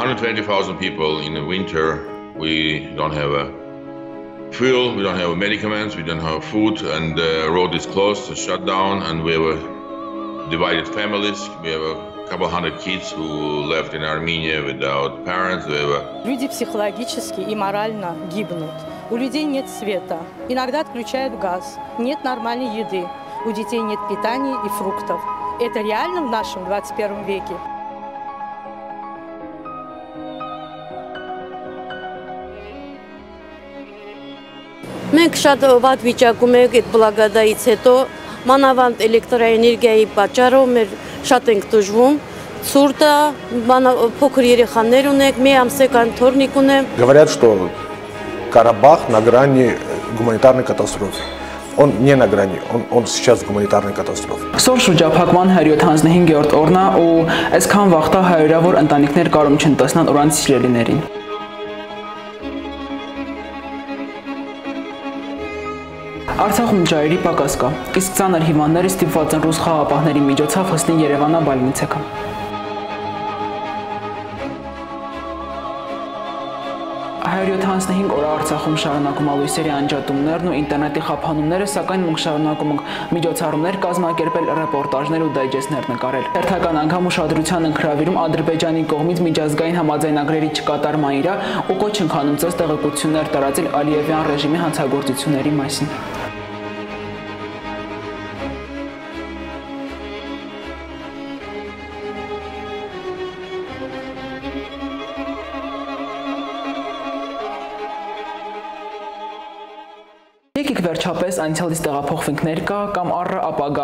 120,000 people in the winter. We don't have a fuel, we don't have medicaments, we don't have food, and the road is closed, shut down, and we have a divided families. We have a couple hundred kids who left in Armenia without parents. We have a... Люди психологически и морально гибнут. У людей нет света. Иногда отключают газ. Нет нормальной еды. У детей нет питания и фруктов. Это реально в нашем 21 веке? Մենք շատ վատ վիճակում ենք այդ բլագադայից հետո, մանավանդ էլեկտրաէներգիայի պատճառով մեր շատ ենք դժվում, ցուրտ է, փոքր երեխաներ ունենք, մի ամսական թորնիկ ունեմ։ Говорят, что Карабах на грани гуманитарной катастрофы. Он не на грани, он, он сейчас гуманитарной катастрофы. Սոր շրջափակման 175-րդ օրն է ու այսքան վաղտա հայրավոր ընտանիքներ կարում չեն տեսնան ուրանց սիրելիներին։ Արցախում ջայրի պակաս կա, իսկ ցաներ հիվանդները ստիպված են ռուս խաղապահների միջոցով հստին Երևանա բալնիցեկա։ 175 օր Արցախում շարունակում ալույսերի անջատումներն ու ինտերնետի խափանումները, սակայն մենք շարունակում ենք միջոցառումներ կազմակերպել, ռեպորտաժներ ու դայջեսներ նկարել։ Հերթական անգամ ուշադրության ենք հրավիրում Ադրբեջանի կողմից միջազգային համաձայնագրերի չկատարման իրա ու կոչ ենք անում ցած տեղեկություններ տարածել Ալիևյան ռեժիմի հանցագործությունների մասին։ Եկեք վերջապես անցյալից տեղափոխվենք ներկա կամ առը ապագա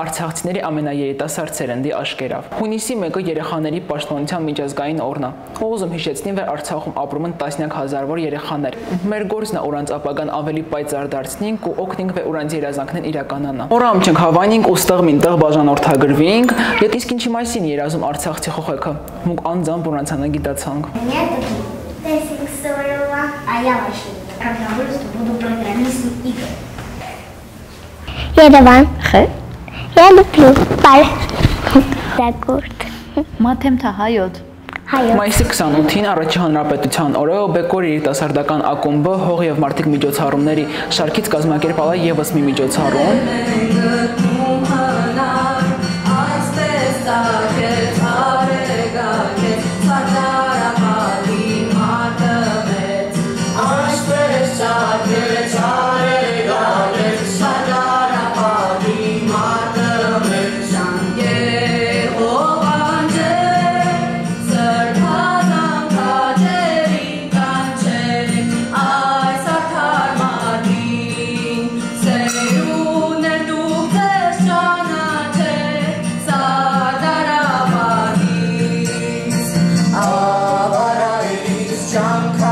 Արցախցիների ամենաերիտասարդ սերնդի աշկերավ։ Հունիսի 1-ը երեխաների պաշտպանության միջազգային օրն է։ Ուզում հիշեցնեմ, որ Արցախում ապրում են տասնյակ հազարավոր երեխաներ։ Մեր գործն է ուրանց ապագան ավելի պայծառ դարձնենք ու օգնենք, որ ուրանց երազանքներն իրականանան։ Օրամ չենք հավանենք ու ստեղ մինտեղ բաժանորդագրվենք։ Ետ իսկ ինչի մասին երազում Արցախցի խոխեքը։ Մուկ անձամբ ուրանց անագիտացանք։ Տեսինք սորովա, այա վաշին։ Как я вырасту, буду программистом игр. Երևան։ Խ։ Я люблю բար։ Դակորդ։ Մաթեմթա հայոց։ Հայոց։ Մայիսի 28-ին առաջի հանրապետության օրը Բեկոր երիտասարդական ակումբը հող եւ մարդիկ միջոցառումների շարքից կազմակերպալ է եւս մի միջոցառում։ time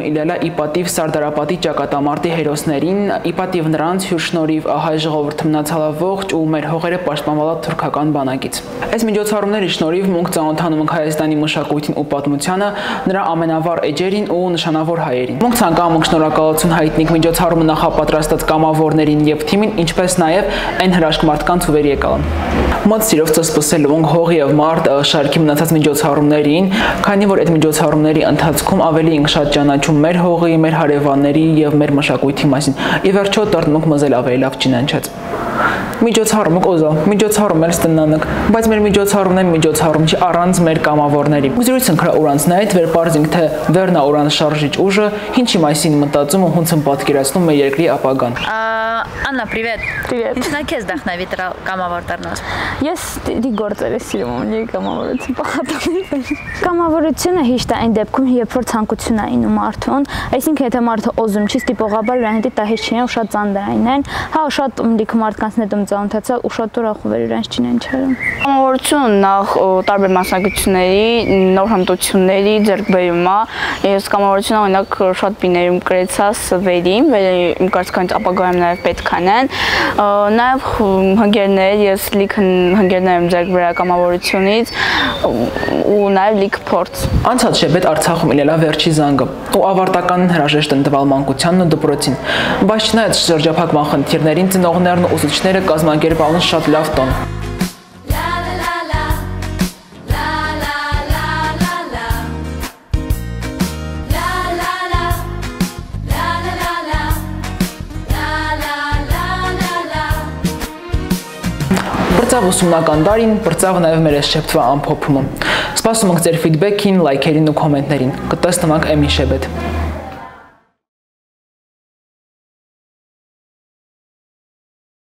Ցարումը իլելա իպատիվ Սարդարապատի ճակատամարտի հերոսներին, իպատիվ նրանց հյուր շնորհիվ հայ ժողովուրդը մնացալա ողջ ու մեր հողերը պաշտպանվալա թուրքական բանակից։ Այս միջոցառումների շնորհիվ մենք ծանոթանում ենք Հայաստանի մշակույթին ու պատմությանը, նրա ամենավառ էջերին ու նշանավոր հայերին։ Մենք ցանկանում ենք շնորհակալություն հայտնենք միջոցառումը նախապատրաստած կամավորներին եւ թիմին, ինչպես նաեւ այն հրաշք մարդկանց ու վերի եկալն։ Մոտ սիրով ծսպսելու ենք հող եւ մարդ շարքի մնացած միջոցառումներին, քանի որ այդ միջոցառումների ընթացքում ավելի ենք շատ ճանաչում մեր հողի, մեր հարևանների եւ մեր մշակույթի մասին։ Ի վերջո տորտնուկ մզել ավելի լավ ճանաչած։ Միջոցառումը կոզա, միջոցառում էլ ստնանակ, բայց մեր միջոցառումն է միջոցառում չի առանց մեր կամավորների։ Ուզրույց ընկրա ուրանց նայդ վեր բարձինք թե վերնա ուրանց շարժիչ ուժը, ինչի մասին մտածում ու հունց պատկերացնում մեր երկրի ապագան։ Աննա, привет։ Привет։ Ինչն է քեզ դախնավի դրա կամավոր դառնալ։ Ես դի գործերը սիրում եմ, նի կամավորություն պահատանի։ Կամավորությունը հիշտ է այն դեպքում, երբ որ ցանկություն է ինում մարդուն, այսինքն եթե մարդը օզում չի ստիպողաբար իրան հետ տահեշ չի ու շատ ծանդրային են, հա շատ լիքը մարդկանց հետ եմ ծանոթացա ու շատ ուրախ ու իրենց չինեն չարում։ Կամավորություն նախ տարբեր մասնակցությունների, նոր հմտությունների ձեռքբերում է։ Ես կամավորությունը օրինակ շատ բիներում գրեցա սվերի, իմ կարծիքով ապագայում նաև պետք անեն։ Նաև հնգերներ, ես լիք հնգերներ եմ ձեռք բերել կամավորությունից ու նաև լիք փորձ։ Անցած շաբաթ Արցախում իլելա վերջի զանգը ու ավարտական հրաժեշտ են տվալ մանկությանն ու դպրոցին։ Բայց չնայած շրջափակման խնդիրներին ծնողներն ու ուսուցիչները կազմակերպալն շատ լավ տոն։ Բրծավ ուսումնական դարին, բրծավ նաև մեր շփթվա ամփոփումը։ Սպասում ենք ձեր ֆիդբեքին, լայքերին ու կոմենտներին։ Կտեսնանք Էմի Շեբետ։